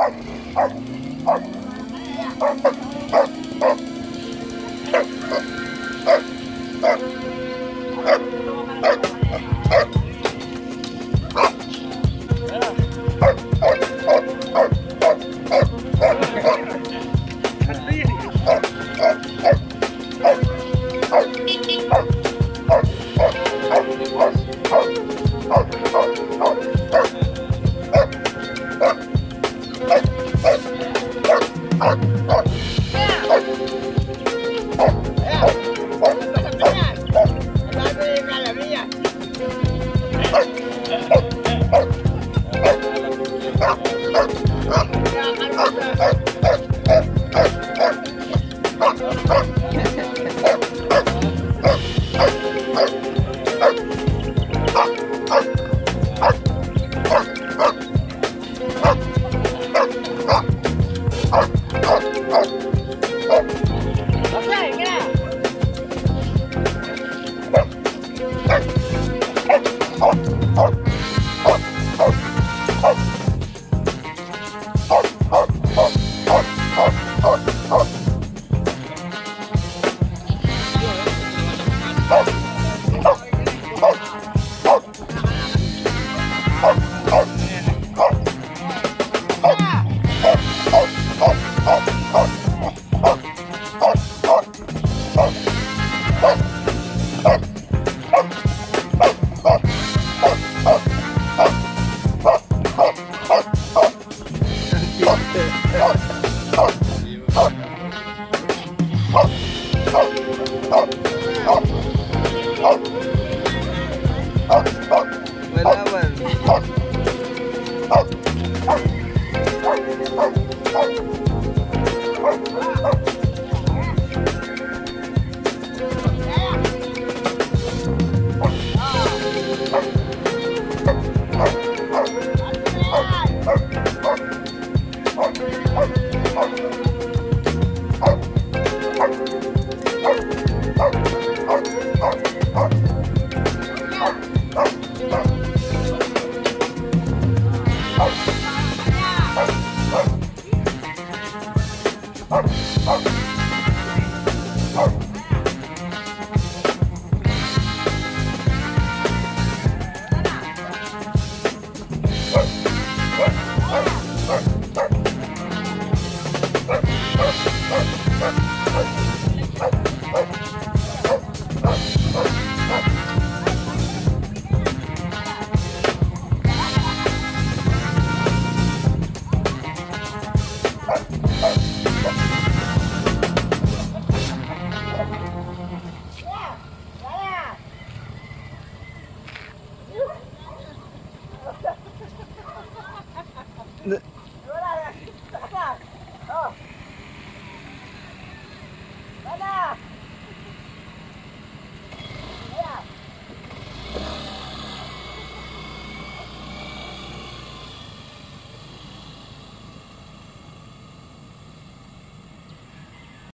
Oh! Oh! Oh! Malawan. N-